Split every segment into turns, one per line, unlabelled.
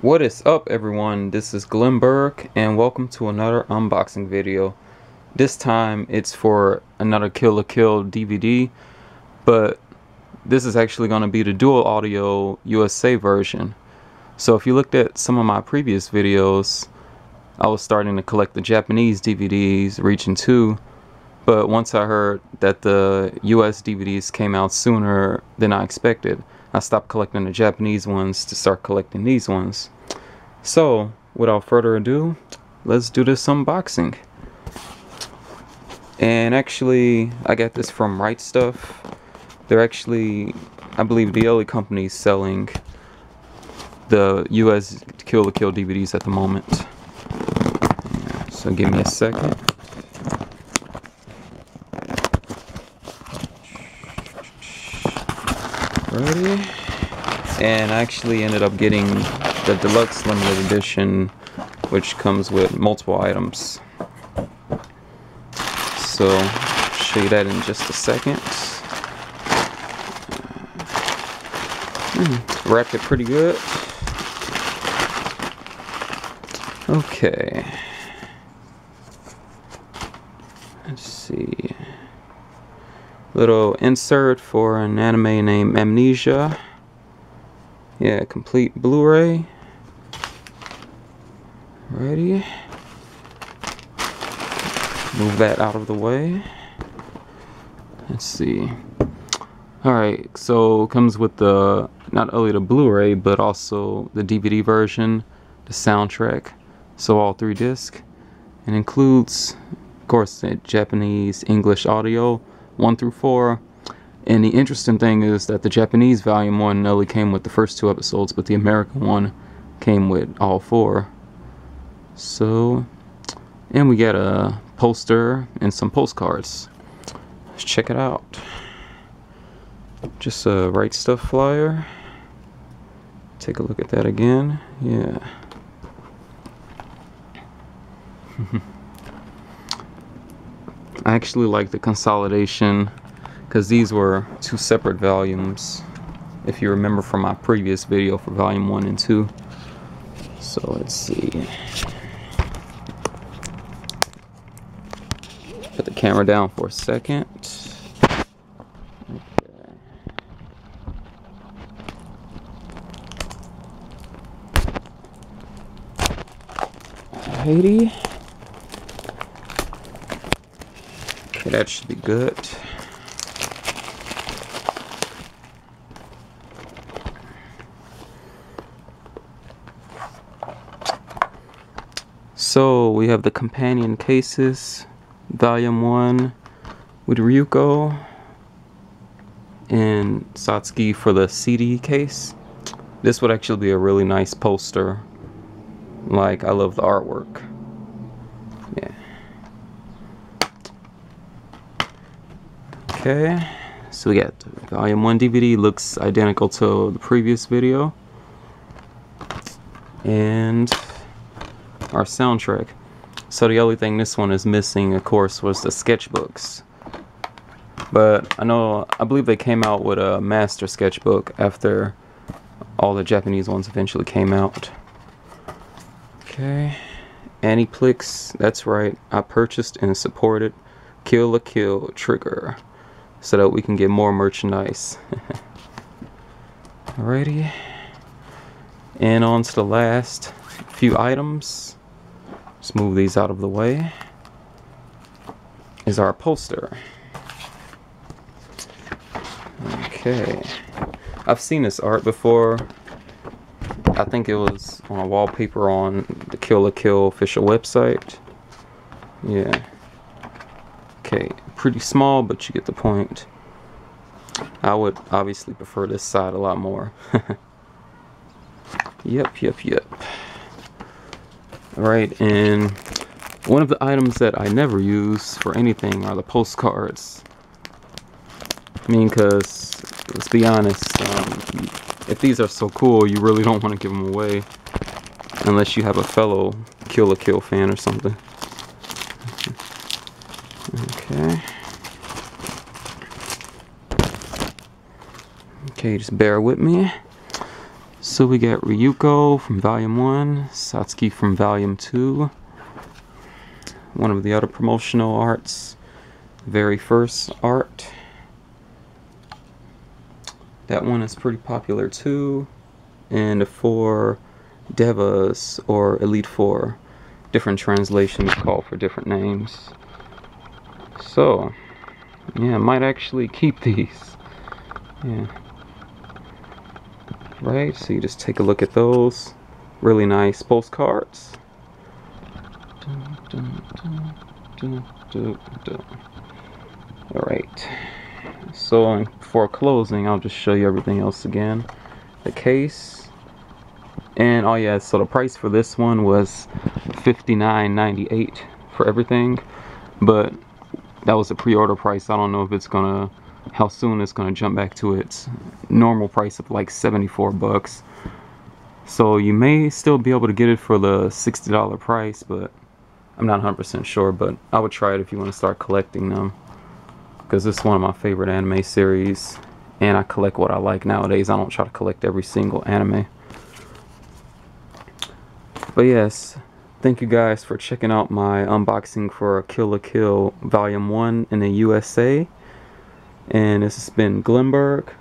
What is up everyone, this is Glenburg and welcome to another unboxing video. This time it's for another Kill la Kill DVD, but this is actually going to be the dual audio USA version. So if you looked at some of my previous videos, I was starting to collect the Japanese DVDs, Region 2, but once I heard that the US DVDs came out sooner than I expected, I stopped collecting the Japanese ones to start collecting these ones. So, without further ado, let's do this unboxing. And actually, I got this from Right Stuf. They're actually, I believe, the only company selling the US Kill la Kill DVDs at the moment. So give me a second. And I actually ended up getting the deluxe limited edition, which comes with multiple items. So, show you that in just a second. Mm, wrapped it pretty good. Okay. Let's see little insert for an anime named Amnesia. Yeah, complete Blu-ray. Ready? Move that out of the way. Let's see. Alright, so comes with the not only the Blu-ray but also the DVD version, the soundtrack, so all three discs, and includes, of course, the Japanese English audio 1 through 4. And the interesting thing is that the Japanese volume 1 only came with the first two episodes, but the American one came with all four. So, and we get a poster and some postcards. Let's check it out. Just a Right Stuf flyer. Take a look at that again. Yeah. Actually like the consolidation because these were two separate volumes if you remember from my previous video for volume 1 and 2 so let's see. Put the camera down for a second. Haiti that should be good. So we have the companion cases, volume 1 with Ryuko and Satsuki for the CD case. This would actually be a really nice poster. Like, I love the artwork. Okay, so we got volume 1 DVD, looks identical to the previous video. And our soundtrack. So the only thing this one is missing, of course, was the sketchbooks. But I know, I believe they came out with a master sketchbook after all the Japanese ones eventually came out. Okay, Aniplex, that's right, I purchased and supported Kill la Kill Trigger so that we can get more merchandise. Alrighty. And on to the last few items. Let's move these out of the way. Is our poster. Okay. I've seen this art before. I think it was on a wallpaper on the Kill la Kill official website. Yeah. Okay, pretty small, but you get the point. I would obviously prefer this side a lot more. yep, yep, yep. Alright, and one of the items that I never use for anything are the postcards. I mean, because, let's be honest, um, if these are so cool, you really don't want to give them away. Unless you have a fellow Kill la Kill fan or something. Okay. Okay, just bear with me. So we got Ryuko from Volume 1, Satsuki from Volume 2. One of the other promotional arts, very first art. That one is pretty popular too. And Four Devas or Elite Four, different translations call for different names. So, yeah, I might actually keep these. Yeah. Right, so you just take a look at those. Really nice postcards. Alright. So for closing, I'll just show you everything else again. The case. And oh yeah, so the price for this one was $59.98 for everything. But that was the pre-order price. I don't know if it's gonna how soon it's gonna jump back to its normal price of like 74 bucks. So you may still be able to get it for the $60 price, but I'm not 100% sure, but I would try it if you want to start collecting them. Because this is one of my favorite anime series, and I collect what I like nowadays. I don't try to collect every single anime. But yes, thank you guys for checking out my unboxing for Kill la Kill Volume 1 in the USA. And this has been Glenburg.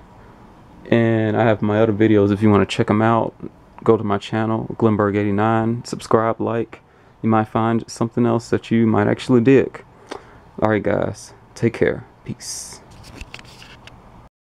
And I have my other videos if you want to check them out. Go to my channel, Glenburg89. Subscribe, like. You might find something else that you might actually dig. Alright guys, take care. Peace.